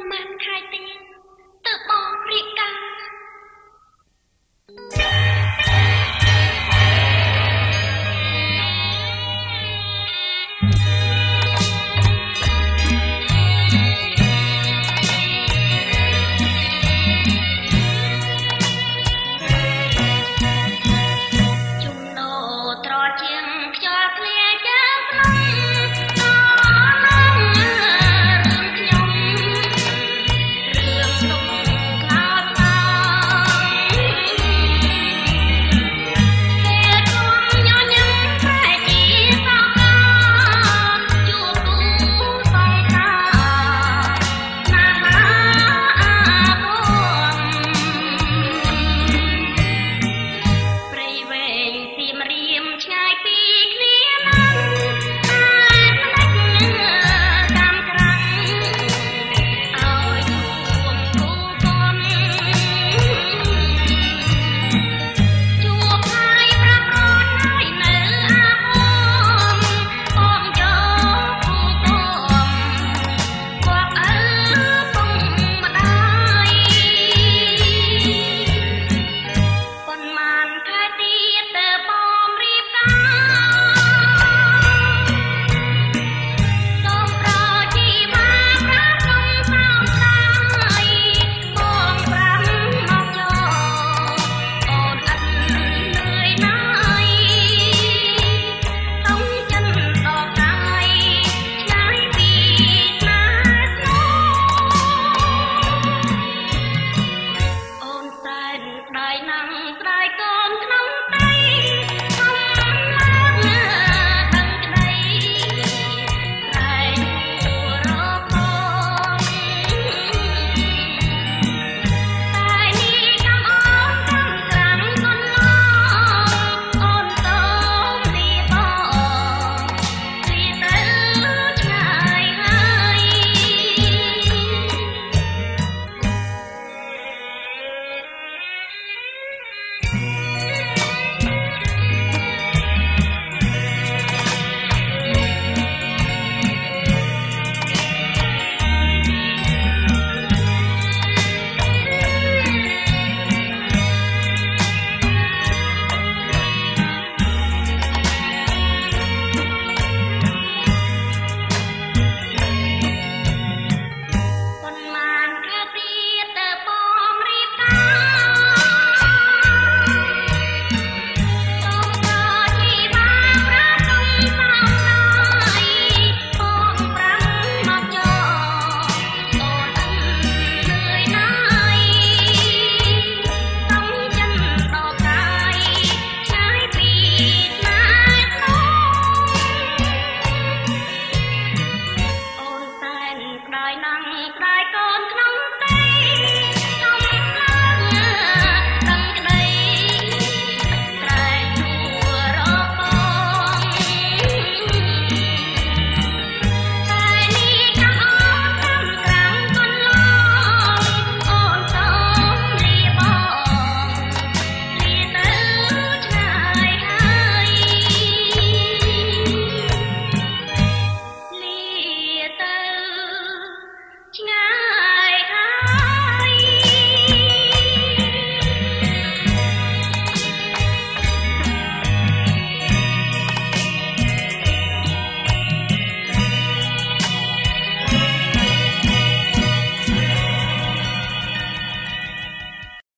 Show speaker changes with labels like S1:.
S1: ប៉ុន្មានខែទៀតទើបបងរៀបការ